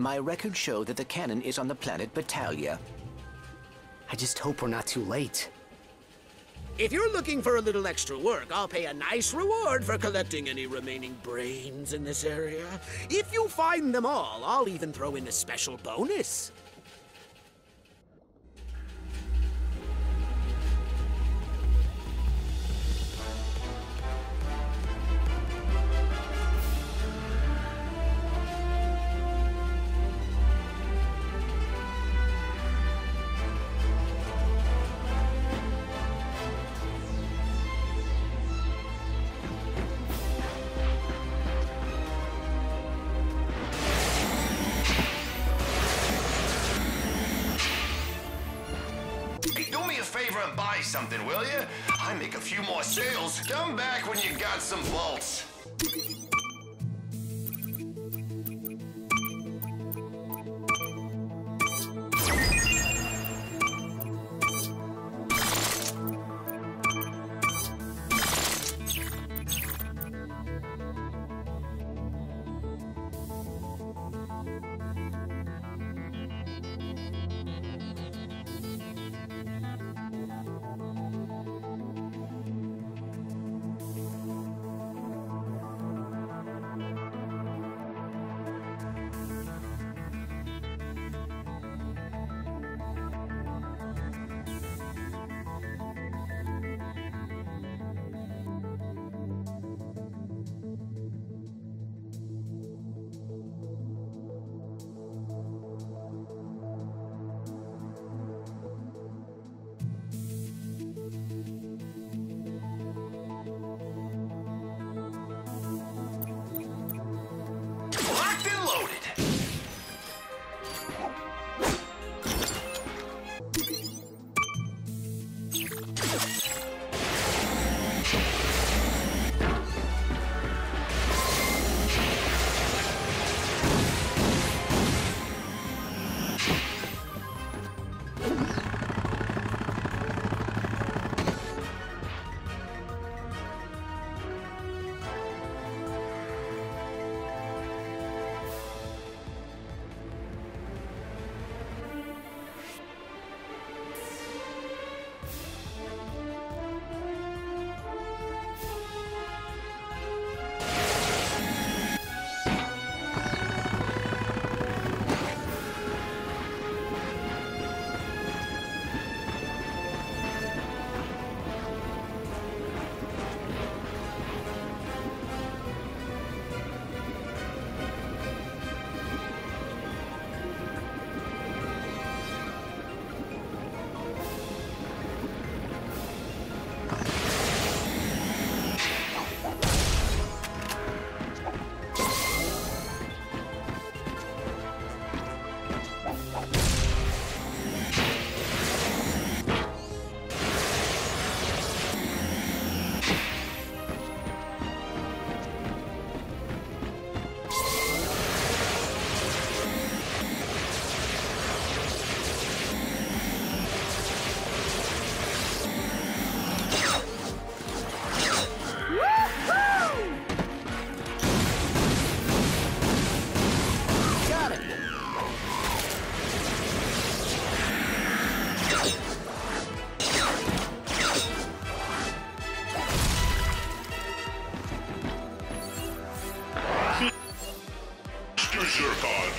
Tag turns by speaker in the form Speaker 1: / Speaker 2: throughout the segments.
Speaker 1: My records show that the cannon is on the planet Batalia.
Speaker 2: I just hope we're not too late.
Speaker 3: If you're looking for a little extra work, I'll pay a nice reward for collecting any remaining brains in this area. If you find them all, I'll even throw in a special bonus.
Speaker 4: And buy something, will you? I make a few more sales. Come back when you got some bolts.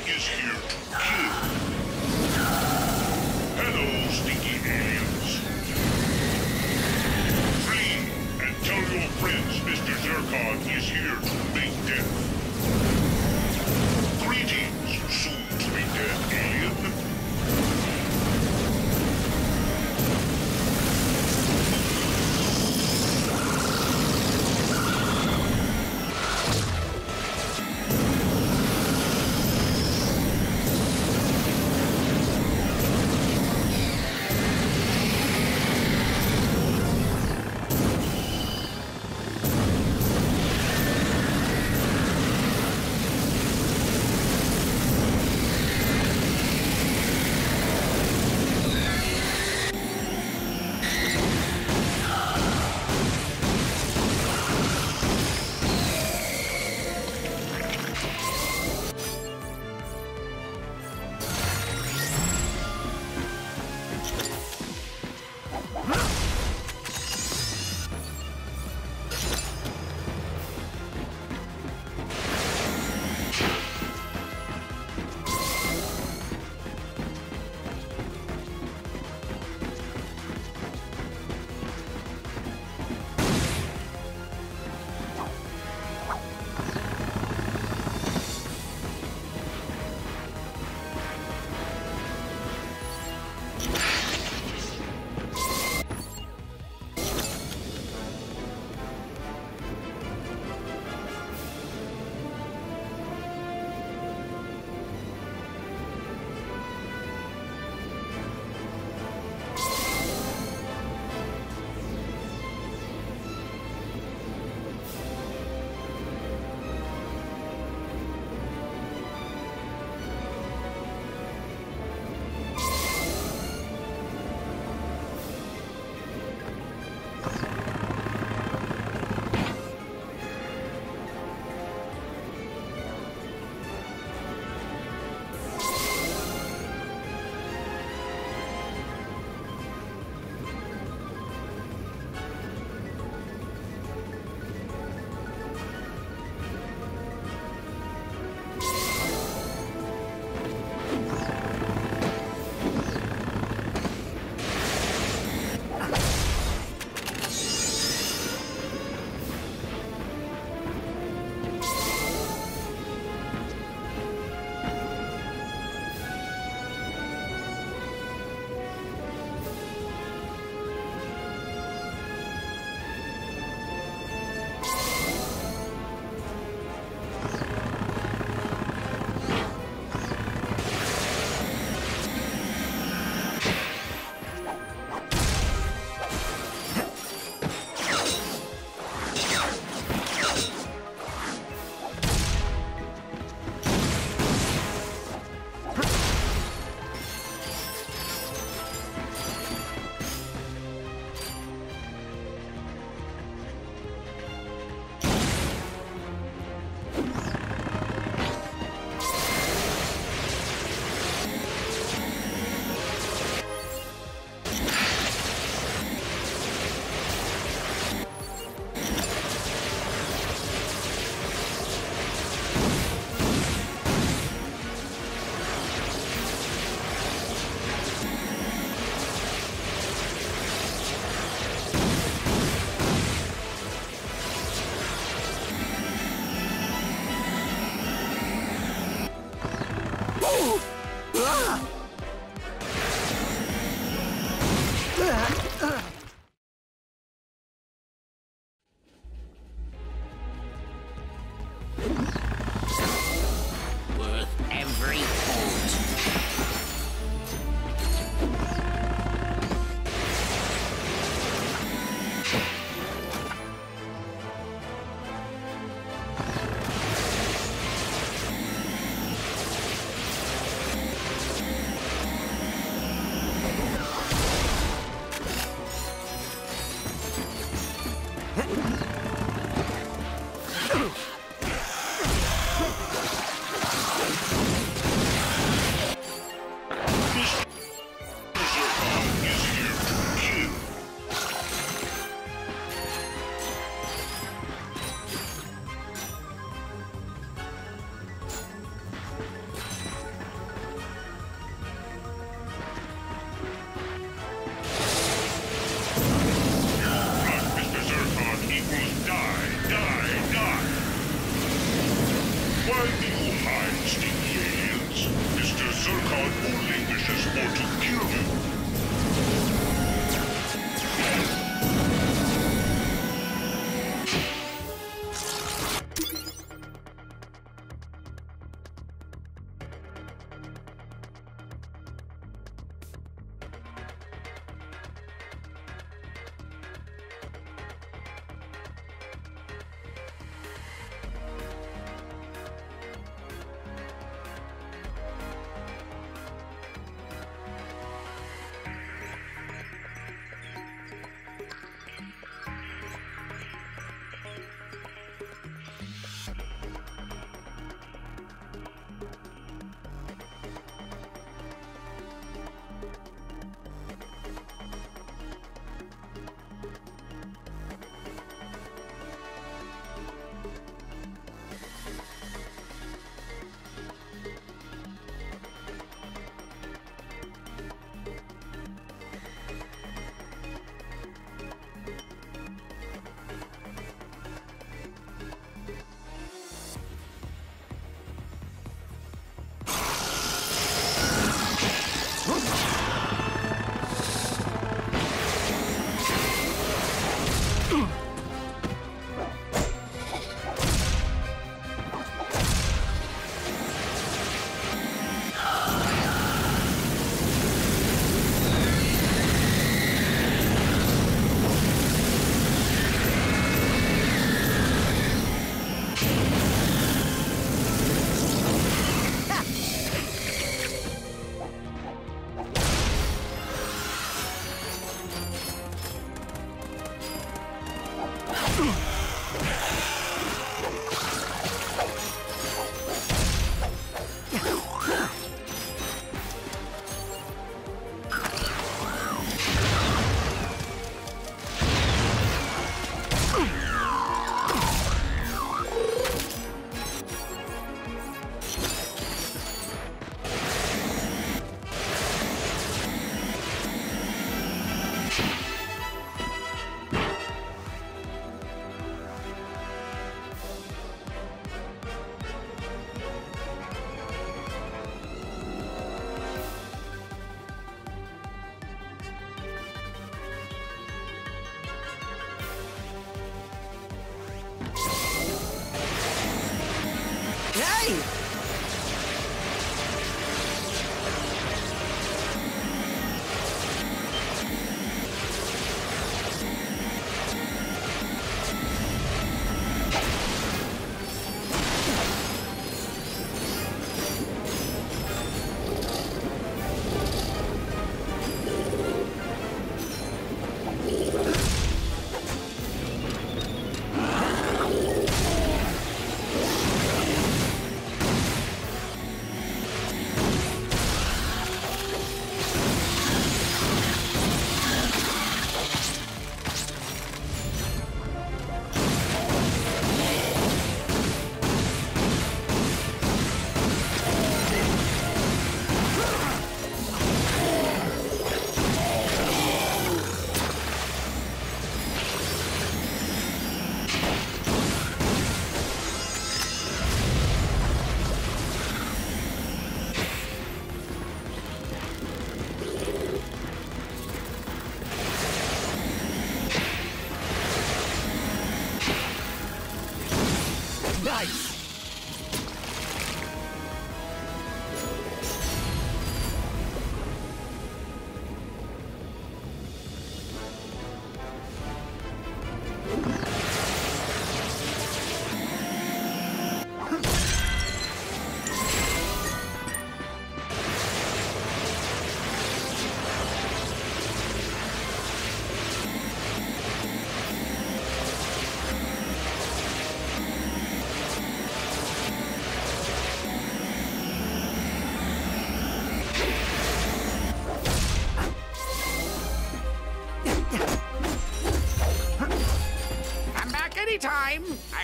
Speaker 5: Is here to kill. Hello, stinky aliens. Flee and tell your friends Mr. Zircon is here to make death. Greetings, soon-to-be dead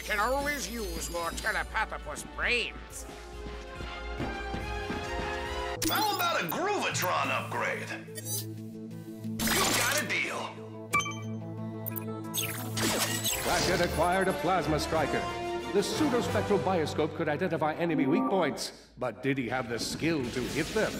Speaker 3: can always use more telepathopus brains.
Speaker 4: How about a Groovitron upgrade? You got a deal.
Speaker 6: Ratchet acquired a plasma striker. The pseudospectral bioscope could identify enemy weak points, but did he have the skill to hit them?